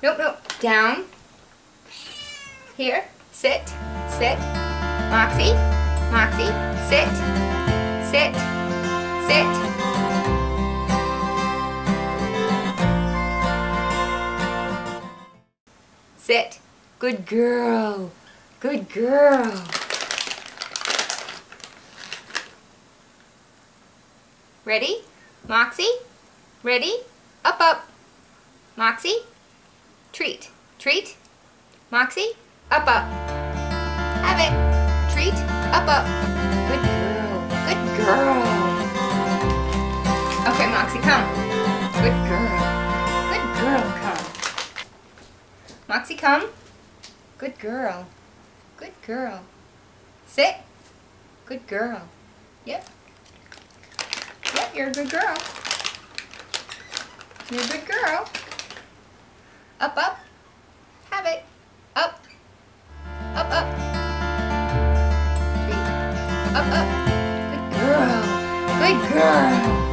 Nope, nope. Down. Here. Sit. Sit. Moxie. Moxie. Sit. Sit. Sit. Sit. Good girl. Good girl. Ready? Moxie? Ready? Up, up. Moxie? Treat. Treat. Moxie? Up, up. Have it. Treat. Up, up. Good girl. Good girl. Okay, Moxie, come. Good girl. Good girl, come. Moxie, come. Good girl. Good girl. Sit. Good girl. Yep. Yep, you're a good girl. You're a good girl. Up, up. Have it. Up. Up, up. Treat. Up, up. Good girl. Good girl.